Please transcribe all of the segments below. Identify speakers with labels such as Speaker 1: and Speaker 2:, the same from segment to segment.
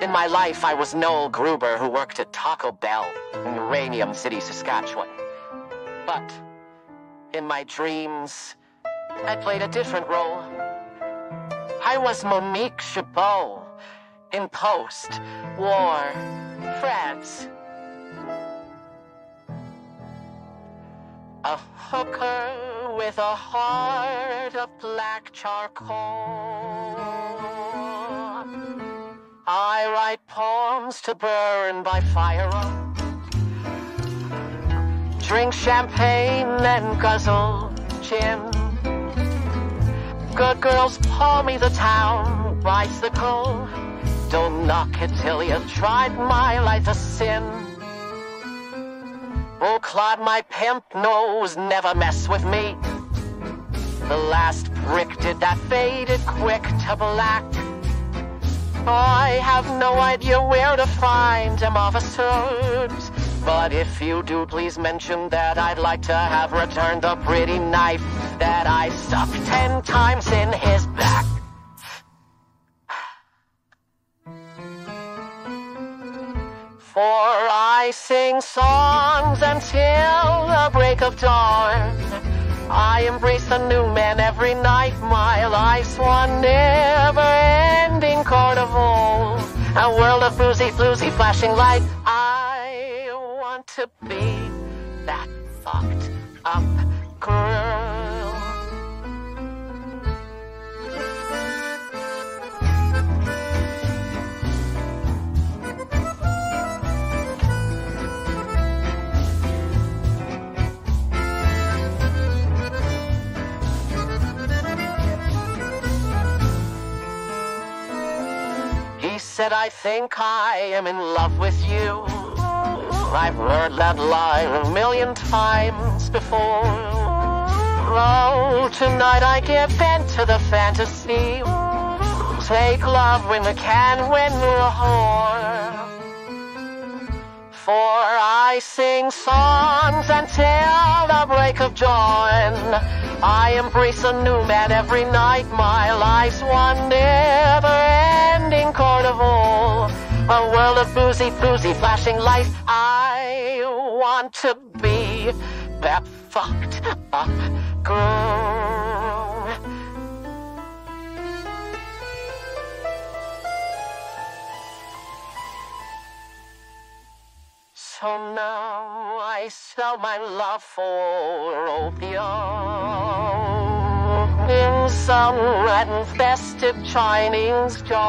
Speaker 1: In my life, I was Noel Gruber who worked at Taco Bell in Uranium City, Saskatchewan. But in my dreams, I played a different role. I was Monique Chabot in post-war France. A hooker with a heart of black charcoal. I write poems to burn by fire. Drink champagne and guzzle gin. Good girls pour me the town bicycle. Don't knock it till you've tried my life a sin. Oh, Claude, my pimp knows never mess with me. The last brick did that faded quick to black. I have no idea where to find them officers. But if you do, please mention that I'd like to have returned the pretty knife that I stuck ten times in his back. For I sing songs until the break of dawn. I embrace a new man every night. My life's one never-ending carnival. A world of boozy, floozy, flashing light. I want to be that fucked up said, I think I am in love with you. I've heard that line a million times before. Oh, tonight I give vent to the fantasy. Take love when you can win the whore. For I sing songs until the break of dawn. I embrace a new man every night. My life's one never-ending Of boozy, boozy, flashing lights. I want to be that fucked up girl. So now I sell my love for opium in some rat-infested Chinese jar.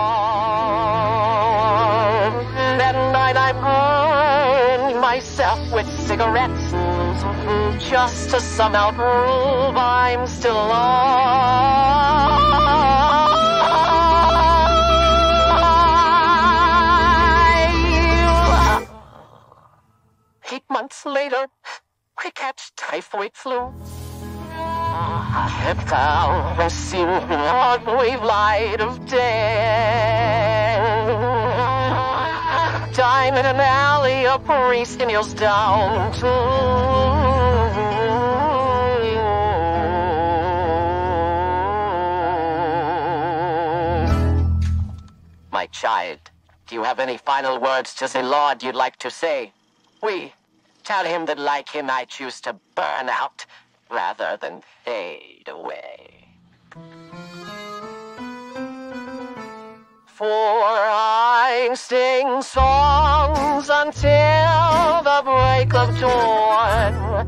Speaker 1: That night I burned myself with cigarettes just to somehow prove I'm still alive. Eight months later, I catch typhoid flu. I head down and see the wave light of day. Dine in an alley, a priest kneels down to. My child, do you have any final words to the Lord you'd like to say? We tell him that like him I choose to burn out rather than fade away. For I sing songs until the break of dawn.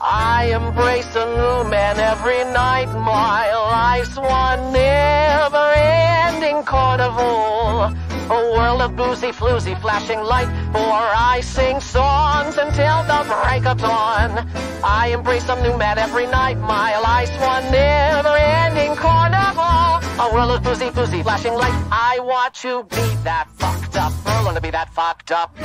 Speaker 1: I embrace a new man every night. My life's one never-ending carnival. A world of boozy, floozy, flashing light. For I sing songs until the break of dawn. I embrace some new man every night. My life's one never-ending carnival. A world of boozy, floozy, flashing light. I want to be that fucked up girl. Want to be that fucked up.